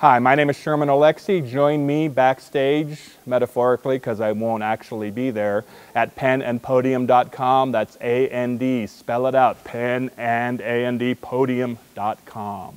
Hi, my name is Sherman Alexie. Join me backstage, metaphorically, because I won't actually be there, at penandpodium.com. That's A-N-D, spell it out, pen and A-N-D, podium.com.